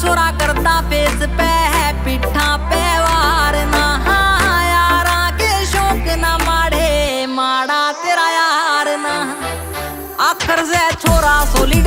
छोरा करता फेस पे है, पिठा पे वार ना। हाँ यारा के शौक ना माड़े, माड़ा तेरा यार ना। आखर से छोरा सोलिड